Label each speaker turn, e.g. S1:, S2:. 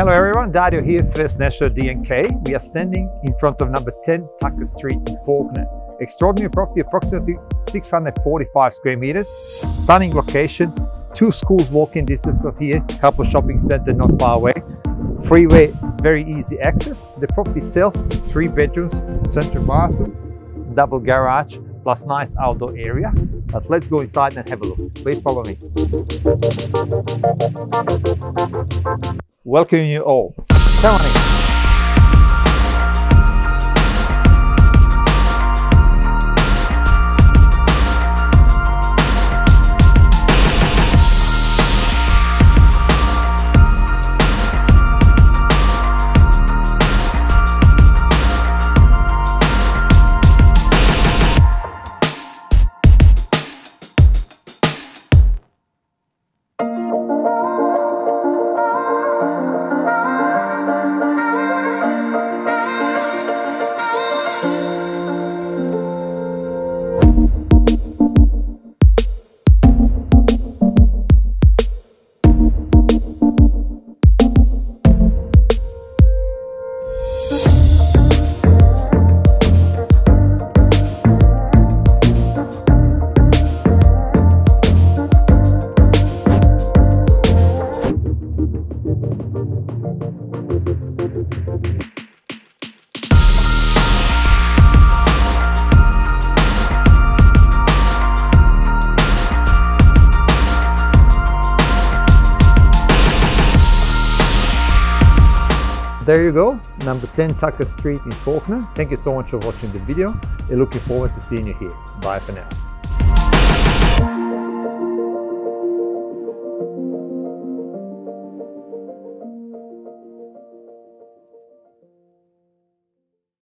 S1: and Dario here, First National D&K. We are standing in front of number 10 Tucker Street in Fawkner. Extraordinary property, approximately 645 square meters. Stunning location, two schools walking distance from here, couple shopping center not far away. Freeway, very easy access. The property itself, three bedrooms, central bathroom, double garage, plus nice outdoor area. But let's go inside and have a look. Please follow me. Welcome you all. There you go, number 10 Tucker Street in Fawkner. Thank you so much for watching the video and looking forward to seeing you here. Bye for now.